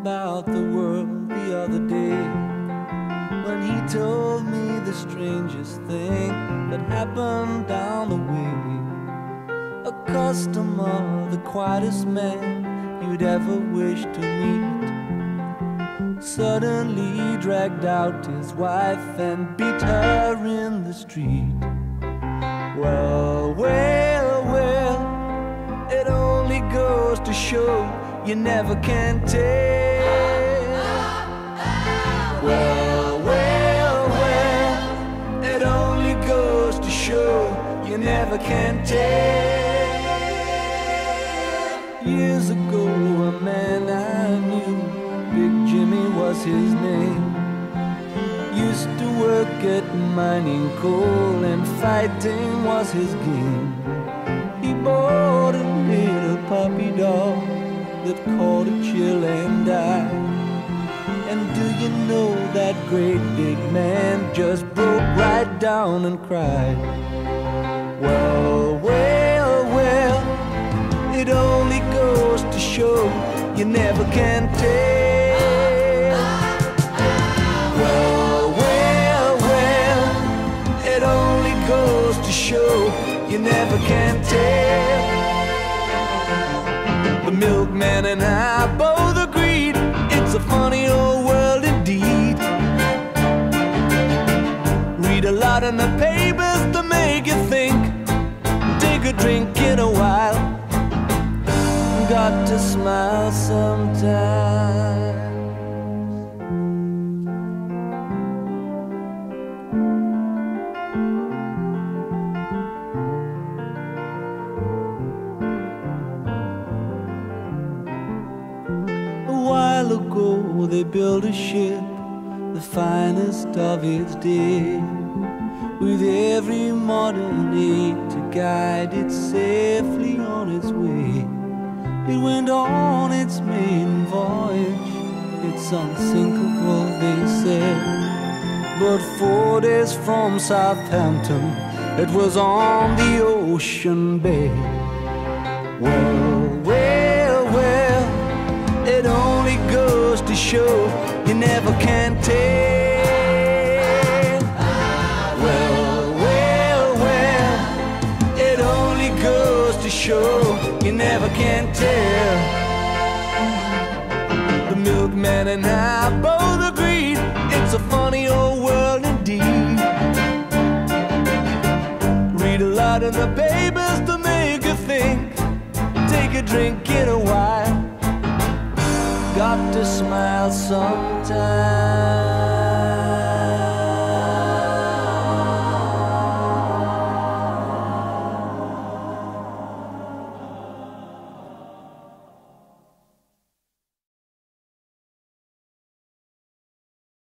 about the world the other day when he told me the strangest thing that happened down the way. A customer, the quietest man you'd ever wish to meet, suddenly dragged out his wife and beat her in the street. Well, well, well, it only goes to show you never can tell. Well, well, well, it only goes to show you never can tell. Years ago, a man I knew, Big Jimmy was his name, used to work at mining coal, and fighting was his game. He bought a little puppy dog that caught a chill and died. That great big man just broke right down and cried? Well, well, well, it only goes to show you never can tell. Well, well, well, it only goes to show you never can tell. The milkman and I both Read a lot in the papers to make you think. Take a drink in a while. Got to smile sometimes. A while ago they built a ship, finest of its day, with every modern aid to guide it safely on its way. It went on its main voyage, it's unsinkable, they said. But four days from Southampton, it was on the ocean bed. Well, to show you never can tell. Well, well, well, it only goes to show you never can tell. The milkman and I both agreed it's a funny old world indeed. Read a lot in the papers to make you think. Take a drink in a Got to smile sometimes.